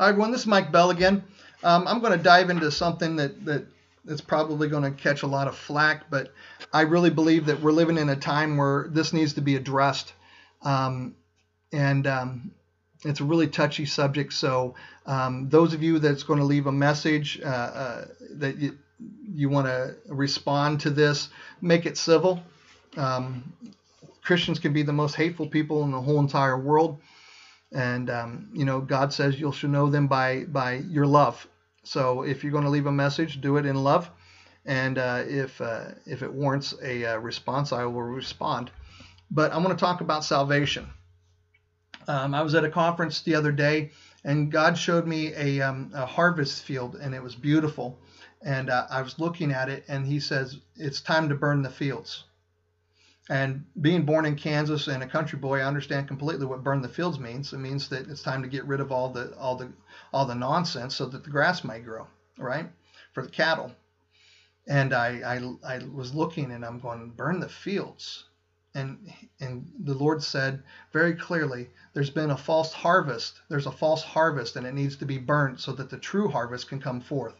Hi, everyone. This is Mike Bell again. Um, I'm going to dive into something that, that that's probably going to catch a lot of flack, but I really believe that we're living in a time where this needs to be addressed. Um, and um, it's a really touchy subject. So, um, those of you that's going to leave a message uh, uh, that you, you want to respond to this, make it civil. Um, Christians can be the most hateful people in the whole entire world and um, you know god says you should know them by by your love. So if you're going to leave a message do it in love. And uh, if uh, if it warrants a uh, response i will respond. But i want to talk about salvation. Um, i was at a conference the other day and god showed me a, um, a harvest field and it was beautiful. And uh, i was looking at it and he says it's time to burn the fields and being born in Kansas and a country boy, I understand completely what burn the fields means. It means that it's time to get rid of all the all the all the nonsense so that the grass may grow, right? For the cattle. And I I, I was looking and I'm going burn the fields. And and the Lord said very clearly, there's been a false harvest. There's a false harvest and it needs to be burnt so that the true harvest can come forth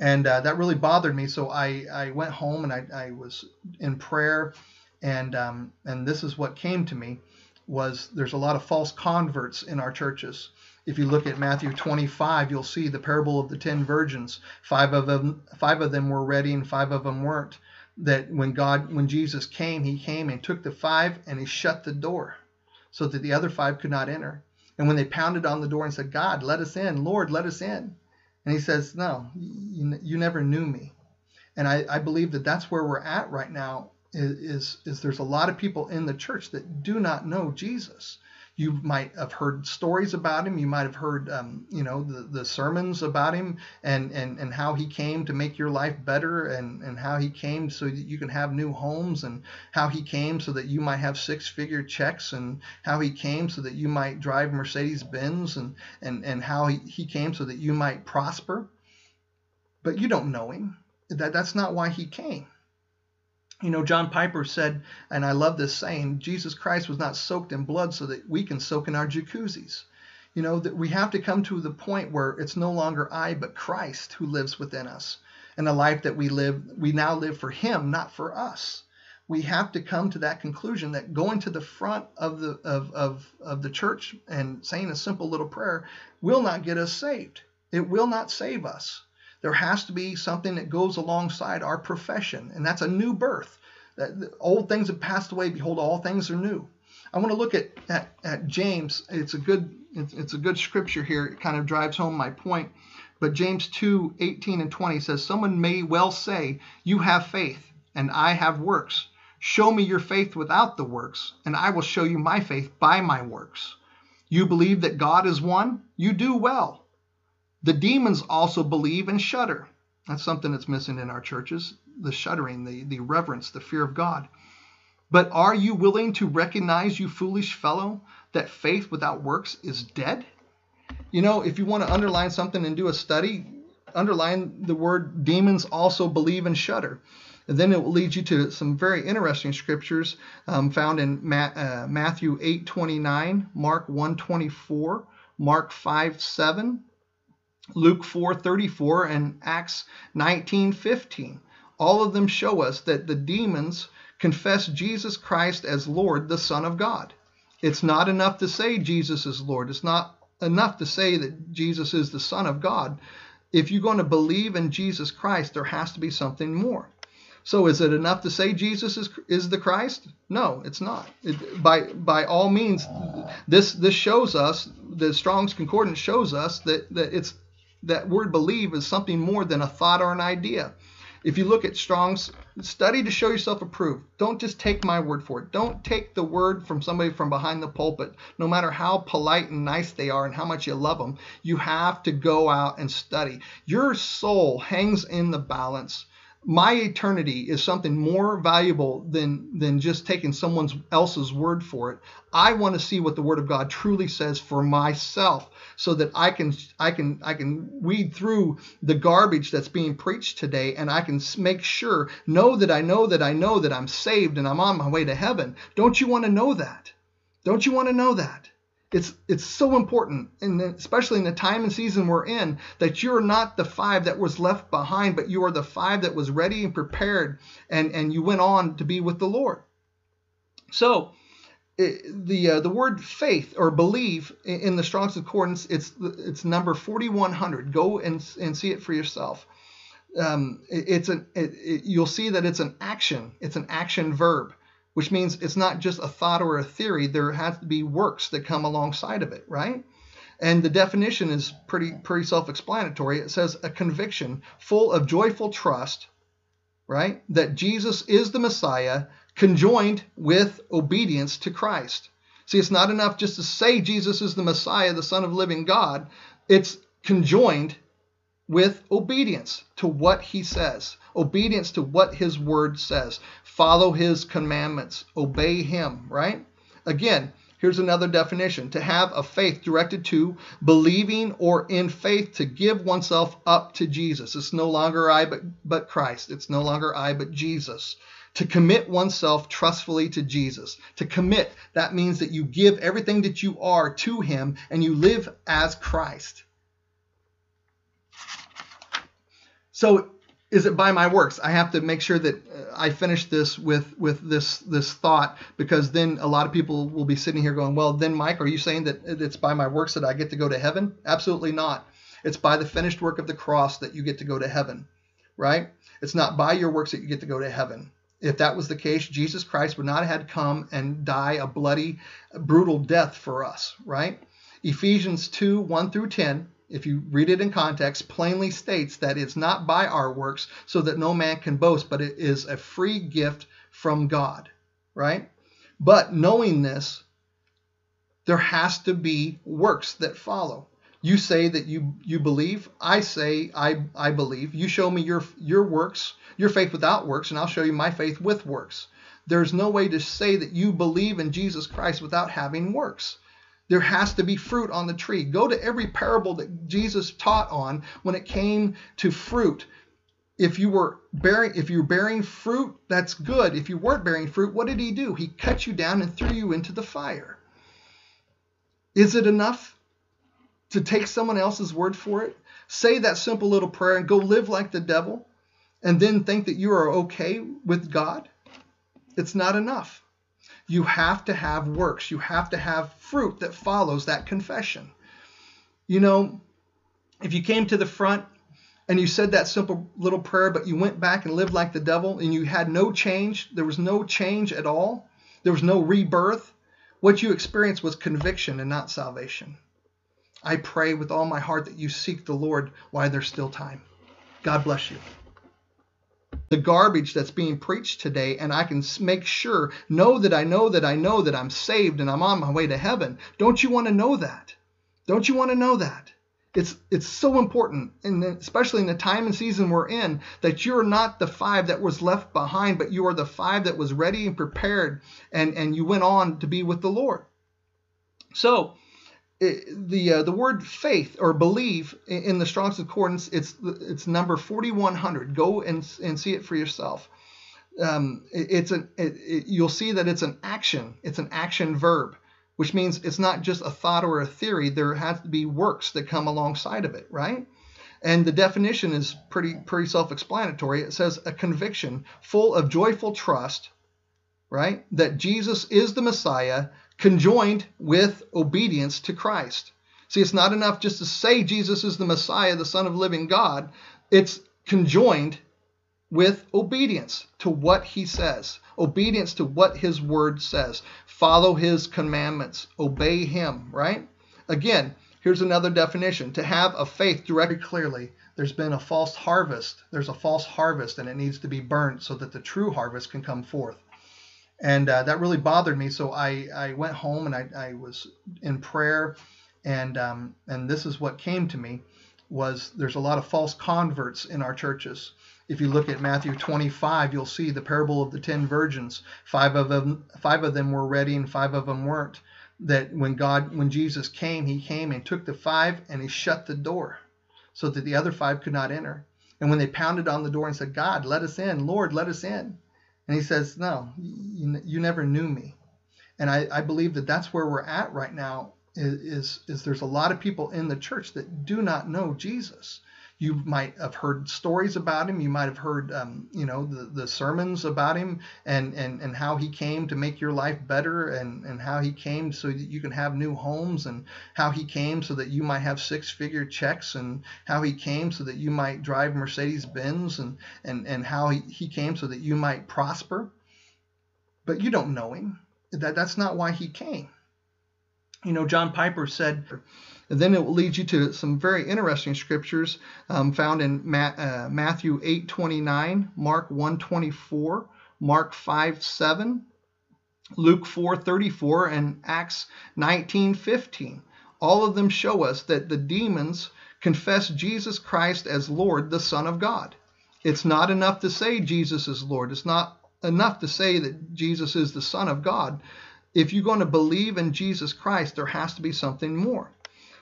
and uh, that really bothered me. So I, I went home and I, I was in prayer and um, and this is what came to me was there's a lot of false converts in our churches. If you look at Matthew 25, you'll see the parable of the ten virgins. Five of them, five of them were ready, and five of them weren't. That when God, when Jesus came, He came and took the five and He shut the door, so that the other five could not enter. And when they pounded on the door and said, "God, let us in, Lord, let us in," and He says, "No, you, you never knew me." And I, I believe that that's where we're at right now is, is there's a lot of people in the church that do not know Jesus. You might have heard stories about him. You might have heard, um, you know, the, the sermons about him and, and, and how he came to make your life better and, and how he came so that you can have new homes and how he came so that you might have six figure checks and how he came so that you might drive Mercedes Benz and, and, and how he, he came so that you might prosper. But you don't know him. That, that's not why he came. You know, John Piper said, and I love this saying, Jesus Christ was not soaked in blood so that we can soak in our jacuzzis. You know, that we have to come to the point where it's no longer I, but Christ who lives within us. And the life that we live, we now live for Him, not for us. We have to come to that conclusion that going to the front of the of, of, of the church and saying a simple little prayer will not get us saved. It will not save us. There has to be something that goes alongside our profession, and that's a new birth. That old things have passed away; behold, all things are new. I want to look at, at, at James. It's a good it's, it's a good scripture here. It kind of drives home my point. But James 2, 18 and 20 says, Someone may well say, You have faith, and I have works. Show me your faith without the works, and I will show you my faith by my works. You believe that God is one? You do well. The demons also believe and shudder. That's something that's missing in our churches the shuddering, the, the reverence, the fear of God. But are you willing to recognize, you foolish fellow, that faith without works is dead? You know, if you want to underline something and do a study, underline the word demons also believe and shudder. And then it will lead you to some very interesting scriptures um, found in Ma- uh, Matthew 8:29, Mark 1:24, Mark 5:7, Luke 4:34 and Acts 19:15. All of them show us that the demons confess Jesus Christ as Lord, the Son of God. It's not enough to say Jesus is Lord. It's not enough to say that Jesus is the Son of God. If you're going to believe in Jesus Christ, there has to be something more. So is it enough to say Jesus is, is the Christ? No, it's not. It, by by all means, this this shows us the Strong's Concordance shows us that that it's that word believe is something more than a thought or an idea. If you look at Strong's, study to show yourself approved. Don't just take my word for it. Don't take the word from somebody from behind the pulpit, no matter how polite and nice they are and how much you love them. You have to go out and study. Your soul hangs in the balance my eternity is something more valuable than than just taking someone else's word for it. I want to see what the word of god truly says for myself so that i can i can i can weed through the garbage that's being preached today and i can make sure know that i know that i know that i'm saved and i'm on my way to heaven. Don't you want to know that? Don't you want to know that It's it's so important, and especially in the time and season we're in, that you're not the five that was left behind, but you are the five that was ready and prepared, and and you went on to be with the Lord. So, the uh, the word faith or believe in the Strong's Concordance, it's it's number 4100. Go and and see it for yourself. Um, it's an it, it, you'll see that it's an action. It's an action verb which means it's not just a thought or a theory. There has to be works that come alongside of it, right? And the definition is pretty pretty self-explanatory. It says a conviction full of joyful trust, right, that Jesus is the Messiah, conjoined with obedience to Christ. See, it's not enough just to say Jesus is the Messiah, the Son of living God. It's conjoined with obedience to what he says, obedience to what his word says. Follow his commandments, obey him, right? Again, here's another definition to have a faith directed to believing or in faith to give oneself up to Jesus. It's no longer I but, but Christ, it's no longer I but Jesus. To commit oneself trustfully to Jesus. To commit, that means that you give everything that you are to him and you live as Christ. So is it by my works? I have to make sure that uh, I finish this with with this this thought because then a lot of people will be sitting here going, well, then Mike, are you saying that it's by my works that I get to go to heaven? Absolutely not. It's by the finished work of the cross that you get to go to heaven, right? It's not by your works that you get to go to heaven. If that was the case, Jesus Christ would not have had come and die a bloody, brutal death for us, right? Ephesians 2 1 through 10 if you read it in context, plainly states that it's not by our works so that no man can boast, but it is a free gift from God, right? But knowing this, there has to be works that follow. You say that you you believe, I say I I believe. You show me your your works, your faith without works, and I'll show you my faith with works. There's no way to say that you believe in Jesus Christ without having works. There has to be fruit on the tree. Go to every parable that Jesus taught on when it came to fruit. If you were bearing if you're bearing fruit, that's good. If you weren't bearing fruit, what did he do? He cut you down and threw you into the fire. Is it enough to take someone else's word for it? Say that simple little prayer and go live like the devil and then think that you are okay with God? It's not enough you have to have works. You have to have fruit that follows that confession. You know, if you came to the front and you said that simple little prayer, but you went back and lived like the devil and you had no change, there was no change at all, there was no rebirth, what you experienced was conviction and not salvation. I pray with all my heart that you seek the Lord while there's still time. God bless you the garbage that's being preached today and I can make sure, know that I know that I know that I'm saved and I'm on my way to heaven. Don't you want to know that? Don't you want to know that? It's it's so important, and especially in the time and season we're in, that you're not the five that was left behind, but you are the five that was ready and prepared, and and you went on to be with the Lord. So the uh, the word faith or believe in the Strong's Concordance it's it's number 4100. Go and and see it for yourself. Um, it, it's an it, you'll see that it's an action. It's an action verb, which means it's not just a thought or a theory. There has to be works that come alongside of it, right? And the definition is pretty pretty self-explanatory. It says a conviction full of joyful trust, right, that Jesus is the Messiah conjoined with obedience to Christ. See, it's not enough just to say Jesus is the Messiah, the Son of living God. It's conjoined with obedience to what he says, obedience to what his word says. Follow his commandments, obey him, right? Again, here's another definition to have a faith directly clearly. There's been a false harvest. There's a false harvest, and it needs to be burnt so that the true harvest can come forth and uh, that really bothered me. So I, I went home and I, I was in prayer, and um, and this is what came to me was there's a lot of false converts in our churches. If you look at Matthew 25, you'll see the parable of the ten virgins. Five of them five of them were ready and five of them weren't. That when God when Jesus came, he came and took the five and he shut the door so that the other five could not enter. And when they pounded on the door and said, God, let us in, Lord, let us in and he says, No, you, you never knew me. And I, I believe that that's where we're at right now is, is there's a lot of people in the church that do not know Jesus. You might have heard stories about him. You might have heard, um, you know, the, the sermons about him and, and, and how he came to make your life better and, and how he came so that you can have new homes and how he came so that you might have six figure checks and how he came so that you might drive Mercedes Benz and, and, and how he, he came so that you might prosper. But you don't know him. That, that's not why he came. You know, John Piper said, and then it will lead you to some very interesting scriptures um, found in Ma- uh, Matthew 8:29, Mark 1:24, Mark 5:7, Luke 4:34, and Acts 19:15. All of them show us that the demons confess Jesus Christ as Lord, the Son of God. It's not enough to say Jesus is Lord. It's not enough to say that Jesus is the Son of God. If you're going to believe in Jesus Christ, there has to be something more.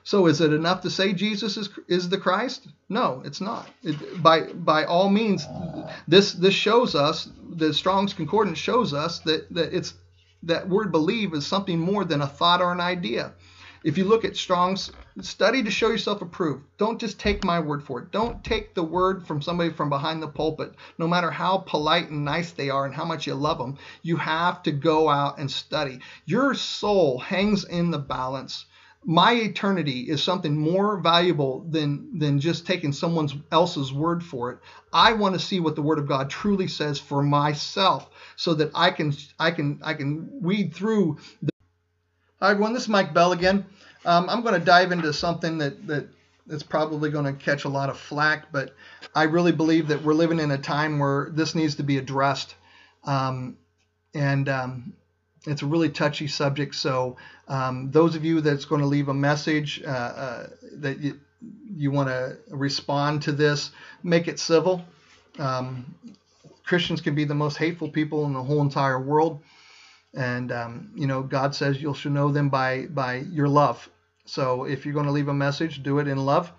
So is it enough to say Jesus is is the Christ? No, it's not. It, by by all means, this this shows us the Strong's Concordance shows us that that it's that word believe is something more than a thought or an idea. If you look at Strong's study to show yourself approved, don't just take my word for it. Don't take the word from somebody from behind the pulpit, no matter how polite and nice they are and how much you love them. You have to go out and study. Your soul hangs in the balance my eternity is something more valuable than than just taking someone else's word for it. I want to see what the word of God truly says for myself so that I can I can I can weed through the Hi everyone, this is Mike Bell again. Um, I'm going to dive into something that that that's probably going to catch a lot of flack, but I really believe that we're living in a time where this needs to be addressed. Um, and um, it's a really touchy subject. So um, those of you that's going to leave a message uh, uh, that you, you want to respond to this, make it civil. Um, Christians can be the most hateful people in the whole entire world, and um, you know God says you should know them by by your love. So if you're going to leave a message, do it in love,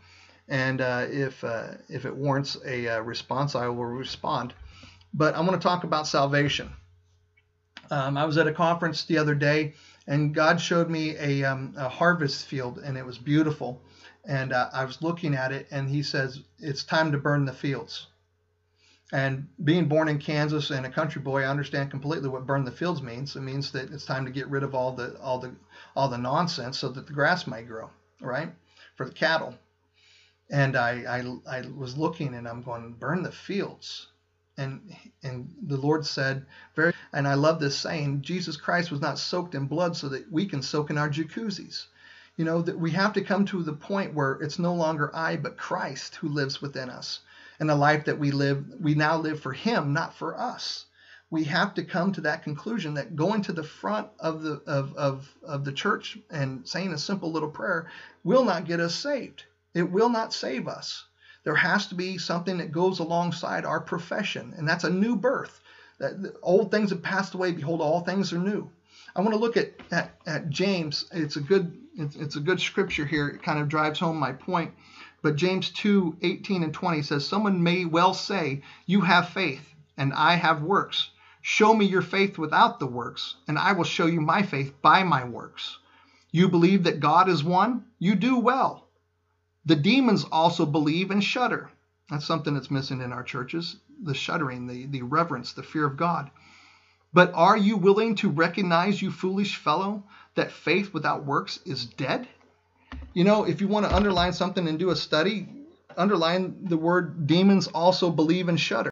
and uh, if uh, if it warrants a uh, response, I will respond. But I want to talk about salvation. Um, I was at a conference the other day, and God showed me a, um, a harvest field, and it was beautiful. And uh, I was looking at it, and He says, It's time to burn the fields. And being born in Kansas and a country boy, I understand completely what burn the fields means. It means that it's time to get rid of all the all the all the nonsense so that the grass might grow, right, for the cattle. And I I, I was looking and I'm going burn the fields and and the Lord said very and I love this saying Jesus Christ was not soaked in blood so that we can soak in our jacuzzis. You know that we have to come to the point where it's no longer I but Christ who lives within us. And the life that we live we now live for him not for us. We have to come to that conclusion that going to the front of the of, of, of the church and saying a simple little prayer will not get us saved. It will not save us. There has to be something that goes alongside our profession, and that's a new birth. That old things have passed away; behold, all things are new. I want to look at, at, at James. It's a good it's, it's a good scripture here. It kind of drives home my point. But James 2, 18 and 20 says, Someone may well say, You have faith, and I have works. Show me your faith without the works, and I will show you my faith by my works. You believe that God is one? You do well. The demons also believe and shudder. That's something that's missing in our churches the shuddering, the, the reverence, the fear of God. But are you willing to recognize, you foolish fellow, that faith without works is dead? You know, if you want to underline something and do a study, underline the word demons also believe and shudder.